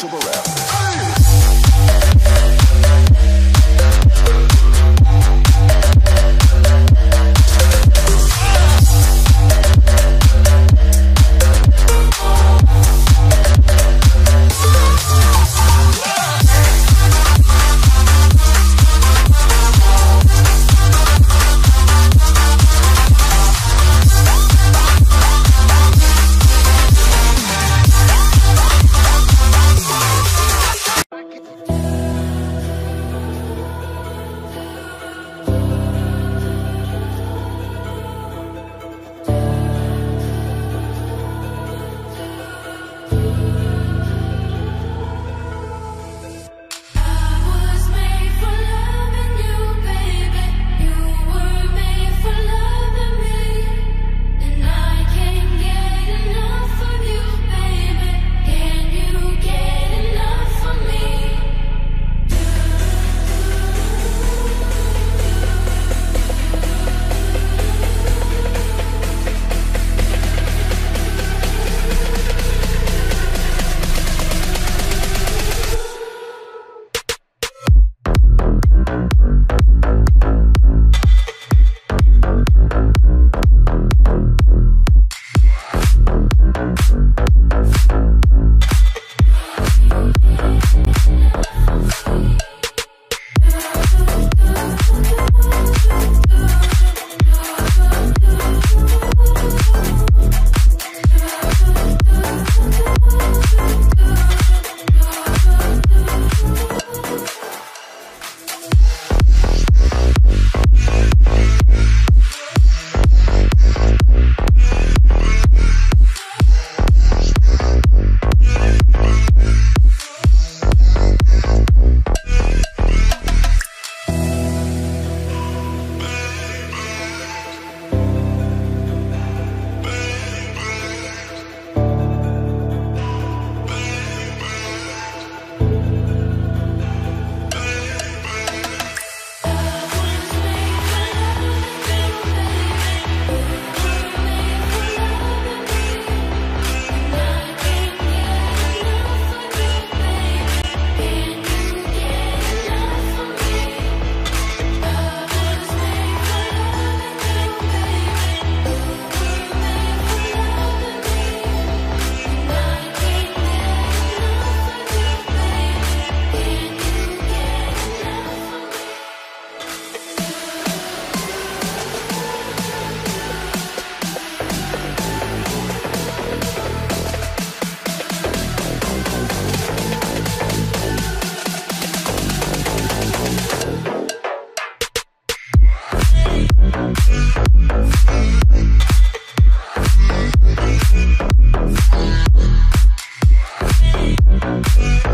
to the left. Bye.